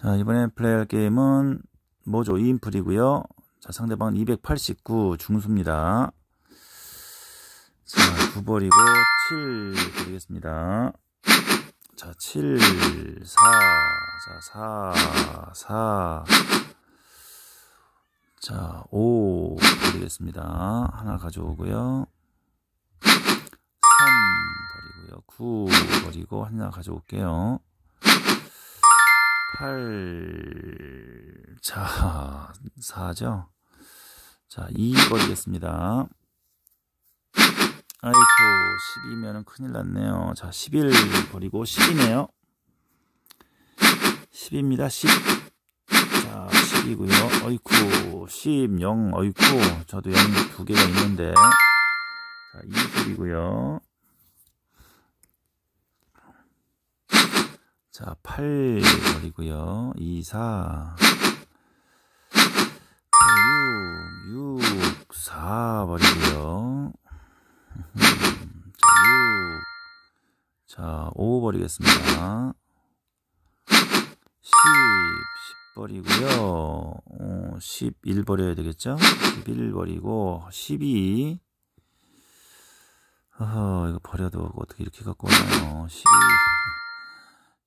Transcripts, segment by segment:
자, 이번에 플레이할 게임은 뭐죠? 2인풀이고요. 자, 상대방은 289 중수입니다. 자, 9 버리고 7 드리겠습니다. 자, 7, 4, 자, 4, 4. 자, 5 드리겠습니다. 하나 가져오고요. 3 버리고요. 9 버리고 하나 가져올게요. 8, 자, 4죠. 자, 2 버리겠습니다. 아이고, 10이면은 큰일 났네요. 자, 11 버리고 10이네요. 10입니다, 10. 자, 10이고요. 어이쿠, 10, 0, 어이쿠. 저도 0 두 개가 있는데. 자, 20이고요. 자, 8 버리고요. 2, 4. 8, 6, 6, 4 버리고요. 자, 6. 자, 5 버리겠습니다. 10, 10 버리고요. 어, 11 버려야 되겠죠? 11 버리고, 12. 어허, 이거 버려도 어떻게 이렇게 갖고 오나요? 12.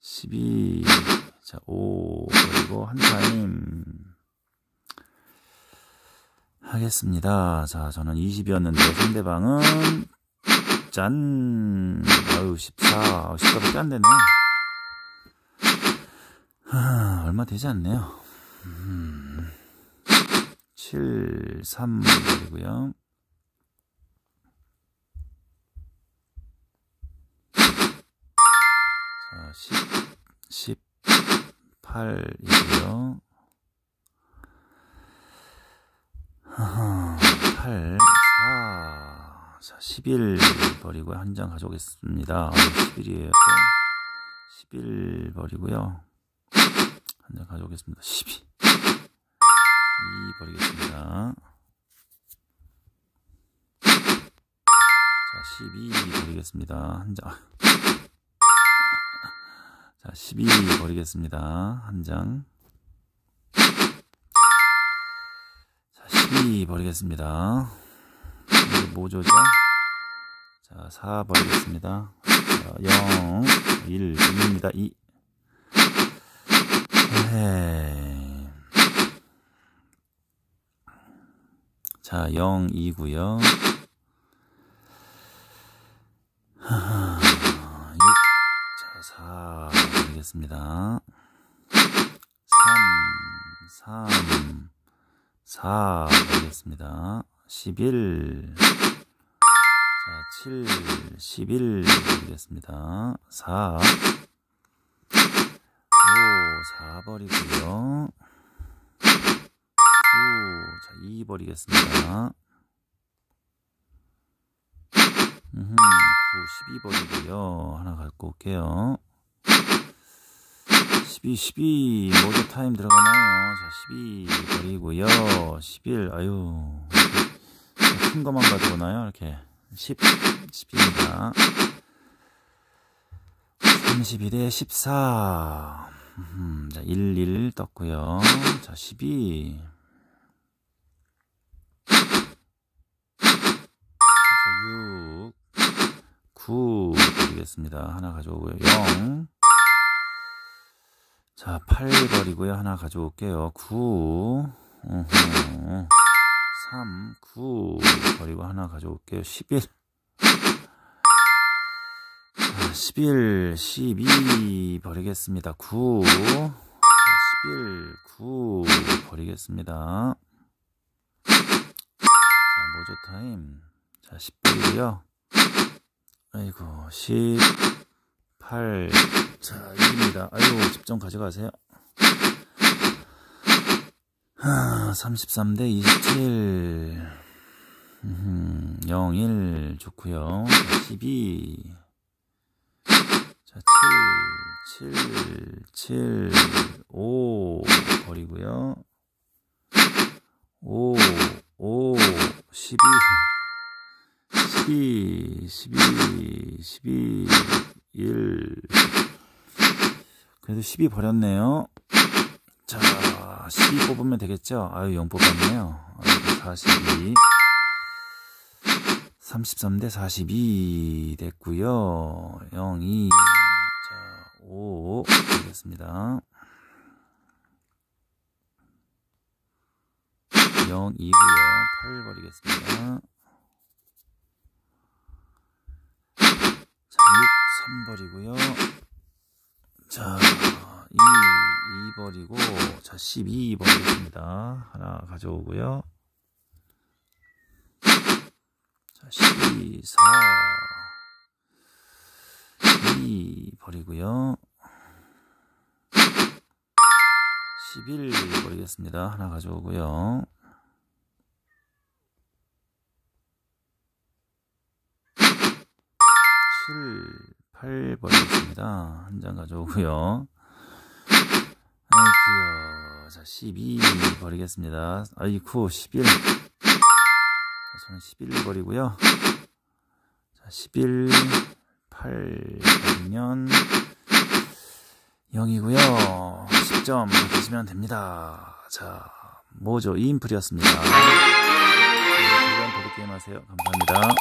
12. 자, 5 버리고, 한 타임. 하겠습니다. 자, 저는 20이었는데, 상대방은, 짠. 아유, 14. 14밖에 안 되네. 하, 얼마 되지 않네요. 음, 7, 3 버리고요. 자, 10, 18이고요. 8, 4, 자, 11 버리고 한장 가져오겠습니다. 11이에요. 11 버리고요. 한 장 가져오겠습니다. 12. 2 버리겠습니다. 자, 12 버리겠습니다. 한 장. 자, 12 버리겠습니다. 한 장. 자, 12 버리겠습니다. 이게 뭐죠? 자, 4 버리겠습니다. 자, 0, 1, 2입니다. 2. 에헤이. 자, 0, 2고요. 버리겠습니다. 3, 3, 4 버리겠습니다. 11, 자, 7, 11 버리겠습니다. 4, 5, 4 버리고요. 9, 자, 2 버리겠습니다. 음, 9, 12 버리고요. 하나 갖고 올게요. 12, 12, 모두 타임 들어가나요? 자, 12 버리고요. 11, 아유. 큰 것만 가져오나요? 이렇게. 10, 10입니다. 32대 14. 음, 자, 1, 1 떴고요. 자, 12. 자, 6, 9 드리겠습니다. 하나 가져오고요. 0. 자, 8 버리고요. 하나 가져올게요. 9. 어허. 3, 9 버리고 하나 가져올게요. 11. 자, 11, 12 버리겠습니다. 9. 자, 11, 9 버리겠습니다. 자, 모조 타임. 자, 10 버리고요. 아이고, 10, 8. 자, 2입니다. 아이고, 10점 가져가세요. 하, 33대 27. 음, 0, 1 좋고요. 12. 자, 7, 7, 7, 5 버리고요. 5, 5, 12, 12, 12, 12, 1. 그래도 12 버렸네요. 자, 12 뽑으면 되겠죠? 아유, 0 뽑았네요. 아유, 42. 33대 42 됐고요. 0, 2. 자, 5 되겠습니다. 0, 2고요. 8 버리겠습니다. 6, 3 버리고요. 자, 2, 2 버리고, 자, 12 버리겠습니다. 하나 가져오고요. 자, 12, 4, 2 버리고요. 11 버리겠습니다. 하나 가져오고요. 8 버리겠습니다. 한 장 가져오고요. 아이쿠요. 자, 12 버리겠습니다. 아이쿠, 11. 자, 저는 11 버리고요. 자, 11, 8 버리면 0이고요. 10점 받으시면 됩니다. 자, 뭐죠? 2인풀이었습니다. 네, 즐거운 보드게임 하세요. 감사합니다.